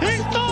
¡Esto!